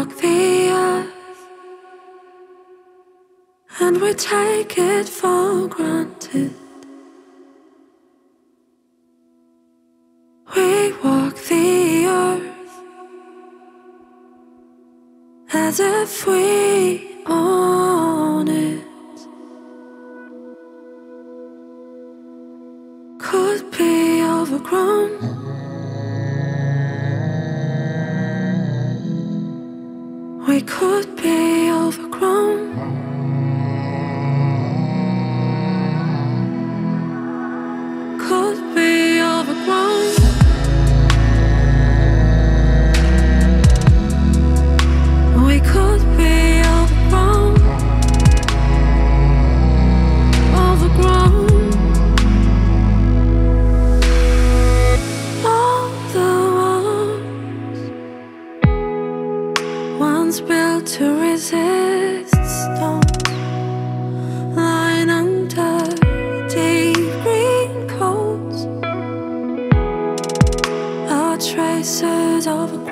walk the earth and we take it for granted. We walk the earth as if we own it. Could be overgrown. We could to resist storms, lying under deep green coats, are traces overgrown.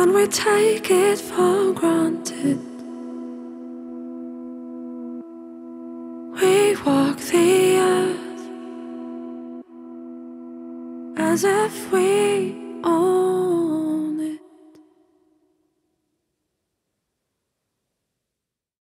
And we take it for granted. We walk the earth as if we own